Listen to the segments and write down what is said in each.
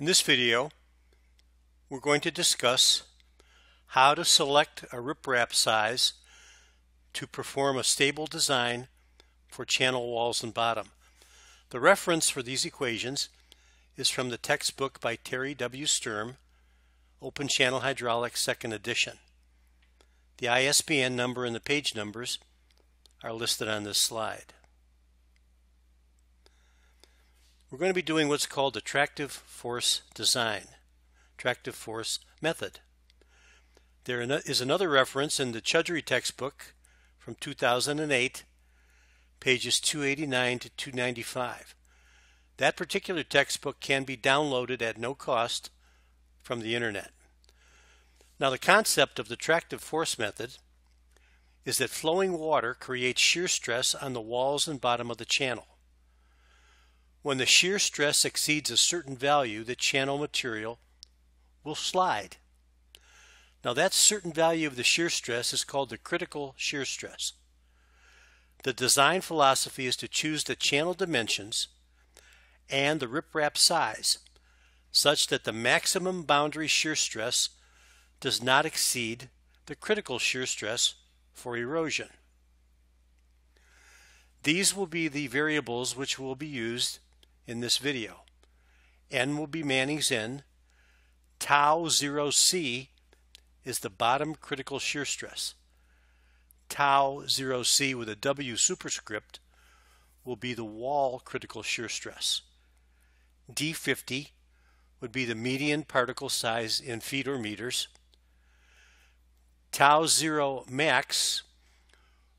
In this video, we're going to discuss how to select a riprap size to perform a stable design for channel walls and bottom. The reference for these equations is from the textbook by Terry W. Sturm, Open Channel Hydraulics, 2nd edition. The ISBN number and the page numbers are listed on this slide. We're going to be doing what's called the force design, tractive force method. There is another reference in the Chaudhry textbook from 2008, pages 289 to 295. That particular textbook can be downloaded at no cost from the internet. Now, the concept of the tractive force method is that flowing water creates shear stress on the walls and bottom of the channel. When the shear stress exceeds a certain value, the channel material will slide. Now that certain value of the shear stress is called the critical shear stress. The design philosophy is to choose the channel dimensions and the riprap size such that the maximum boundary shear stress does not exceed the critical shear stress for erosion. These will be the variables which will be used in this video. N will be Manning's N. Tau 0C is the bottom critical shear stress. Tau 0C with a W superscript will be the wall critical shear stress. D50 would be the median particle size in feet or meters. Tau 0 max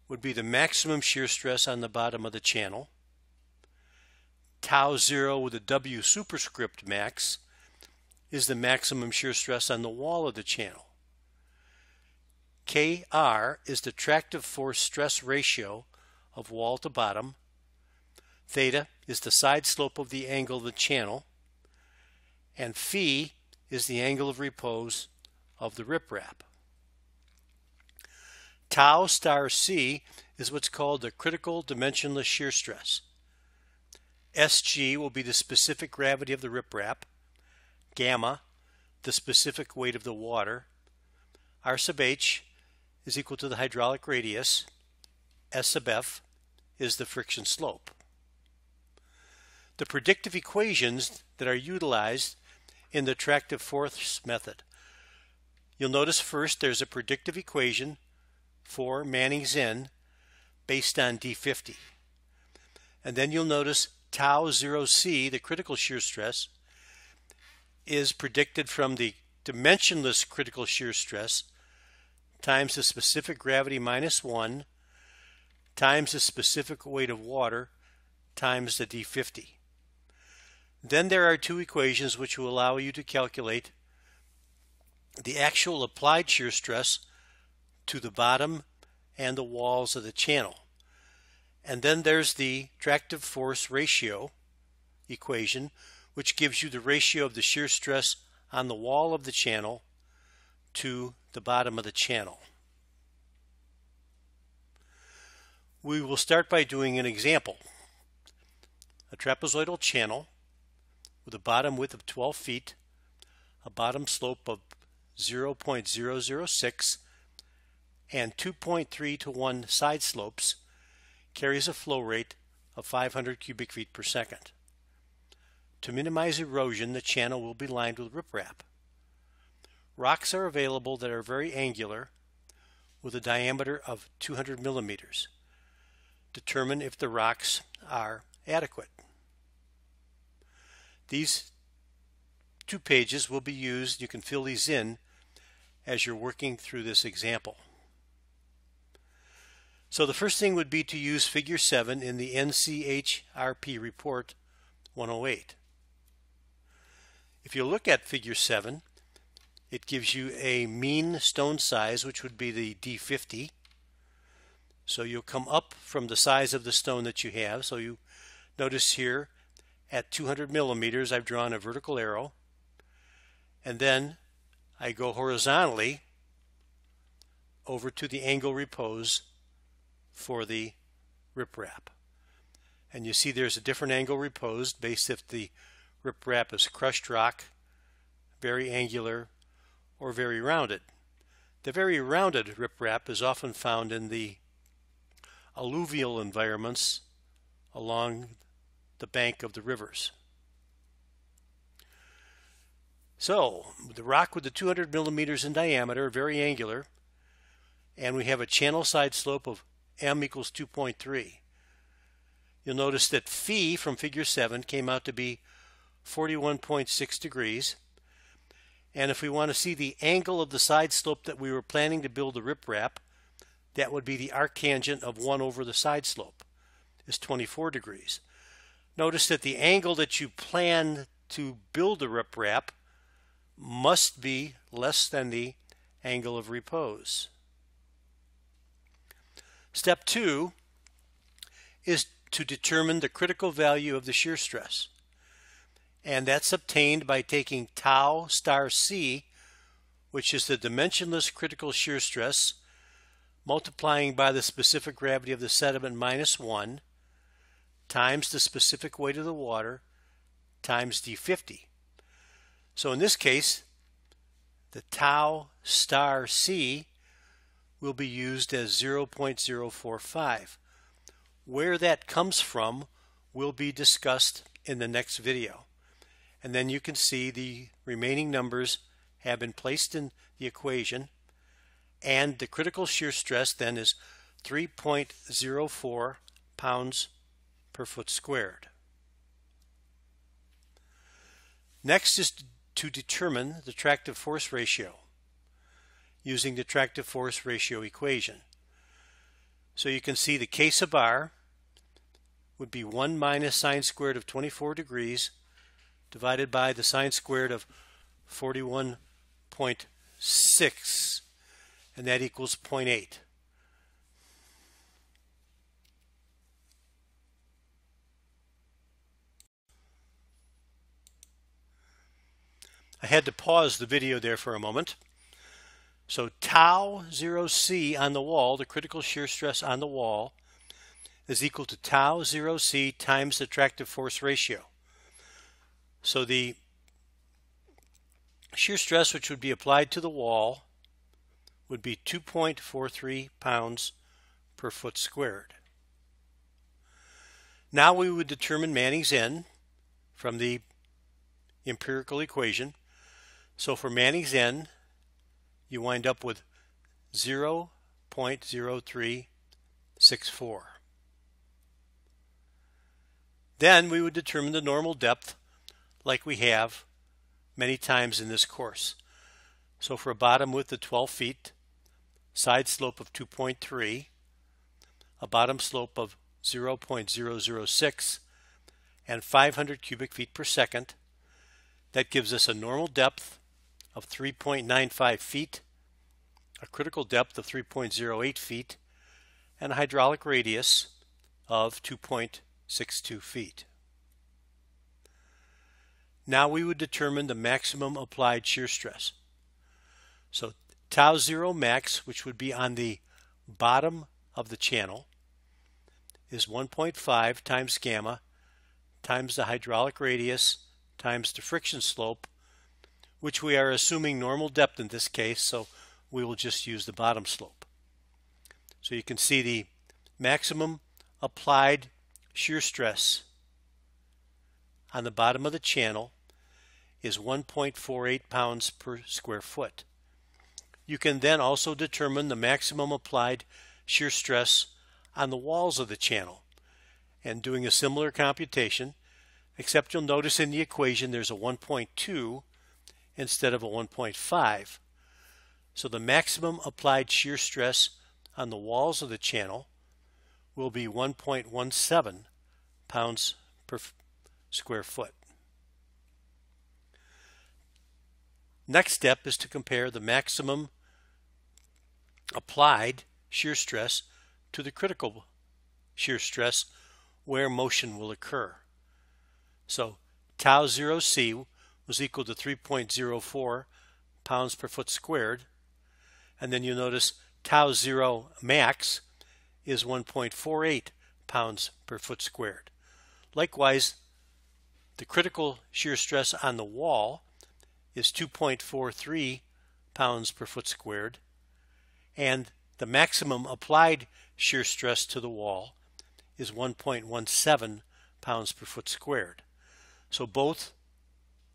would be the maximum shear stress on the bottom of the channel tau 0 with a W superscript max is the maximum shear stress on the wall of the channel. Kr is the tractive force stress ratio of wall to bottom. Theta is the side slope of the angle of the channel. And phi is the angle of repose of the riprap. Tau star C is what's called the critical dimensionless shear stress. Sg will be the specific gravity of the riprap, gamma, the specific weight of the water, R sub h is equal to the hydraulic radius, S sub f is the friction slope. The predictive equations that are utilized in the tractive force method. You'll notice first there's a predictive equation for Manning's N based on D50. And then you'll notice tau 0c, the critical shear stress, is predicted from the dimensionless critical shear stress times the specific gravity minus 1 times the specific weight of water times the D50. Then there are two equations which will allow you to calculate the actual applied shear stress to the bottom and the walls of the channel. And then there's the tractive force ratio equation, which gives you the ratio of the shear stress on the wall of the channel to the bottom of the channel. We will start by doing an example. A trapezoidal channel with a bottom width of 12 feet, a bottom slope of 0.006, and 2.3 to 1 side slopes carries a flow rate of 500 cubic feet per second. To minimize erosion, the channel will be lined with riprap. Rocks are available that are very angular with a diameter of 200 millimeters. Determine if the rocks are adequate. These two pages will be used. You can fill these in as you're working through this example. So the first thing would be to use figure 7 in the NCHRP report 108. If you look at figure 7, it gives you a mean stone size, which would be the D50. So you'll come up from the size of the stone that you have. So you notice here at 200 millimeters, I've drawn a vertical arrow. And then I go horizontally over to the angle repose for the riprap. And you see there's a different angle reposed based if the riprap is crushed rock, very angular, or very rounded. The very rounded riprap is often found in the alluvial environments along the bank of the rivers. So, the rock with the 200 millimeters in diameter, very angular, and we have a channel side slope of m equals 2.3. You'll notice that phi from figure 7 came out to be 41.6 degrees. And if we want to see the angle of the side slope that we were planning to build the riprap, that would be the arctangent of 1 over the side slope, is 24 degrees. Notice that the angle that you plan to build the riprap must be less than the angle of repose. Step 2 is to determine the critical value of the shear stress. And that's obtained by taking tau star c, which is the dimensionless critical shear stress, multiplying by the specific gravity of the sediment minus 1, times the specific weight of the water, times d50. So in this case, the tau star C will be used as 0.045. Where that comes from will be discussed in the next video. And then you can see the remaining numbers have been placed in the equation and the critical shear stress then is 3.04 pounds per foot squared. Next is to determine the tractive force ratio using the tractive force ratio equation. So you can see the K sub r would be 1 minus sine squared of 24 degrees divided by the sine squared of 41.6 and that equals 0.8. I had to pause the video there for a moment. So tau 0c on the wall, the critical shear stress on the wall, is equal to tau 0c times the attractive force ratio. So the shear stress which would be applied to the wall would be 2.43 pounds per foot squared. Now we would determine Manning's N from the empirical equation so for Manning's N, you wind up with 0.0364. Then we would determine the normal depth like we have many times in this course. So for a bottom width of 12 feet, side slope of 2.3, a bottom slope of 0.006, and 500 cubic feet per second, that gives us a normal depth of 3.95 feet, a critical depth of 3.08 feet, and a hydraulic radius of 2.62 feet. Now we would determine the maximum applied shear stress. So tau 0 max, which would be on the bottom of the channel, is 1.5 times gamma times the hydraulic radius times the friction slope which we are assuming normal depth in this case, so we will just use the bottom slope. So you can see the maximum applied shear stress on the bottom of the channel is 1.48 pounds per square foot. You can then also determine the maximum applied shear stress on the walls of the channel. And doing a similar computation, except you'll notice in the equation there's a 1.2 instead of a 1.5. So the maximum applied shear stress on the walls of the channel will be 1.17 pounds per square foot. Next step is to compare the maximum applied shear stress to the critical shear stress where motion will occur. So tau 0c was equal to 3.04 pounds per foot squared. And then you notice tau 0 max is 1.48 pounds per foot squared. Likewise, The critical shear stress on the wall is 2.43 pounds per foot squared, and the maximum applied shear stress to the wall is 1.17 pounds per foot squared. So both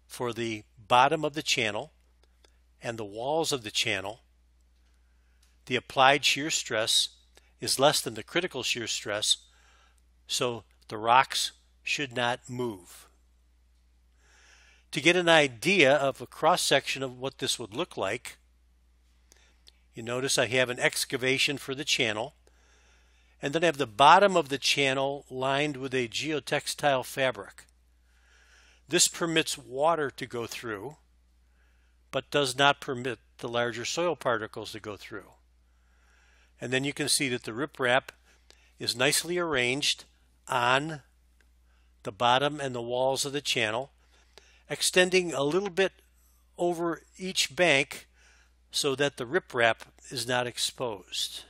for the bottom of the channel and the walls of the channel, the applied shear stress is less than the critical shear stress, so the rocks should not move. To get an idea of a cross section of what this would look like, you notice I have an excavation for the channel, and then I have the bottom of the channel lined with a geotextile fabric. This permits water to go through, but does not permit the larger soil particles to go through. And then you can see that the riprap is nicely arranged on the bottom and the walls of the channel, extending a little bit over each bank so that the riprap is not exposed.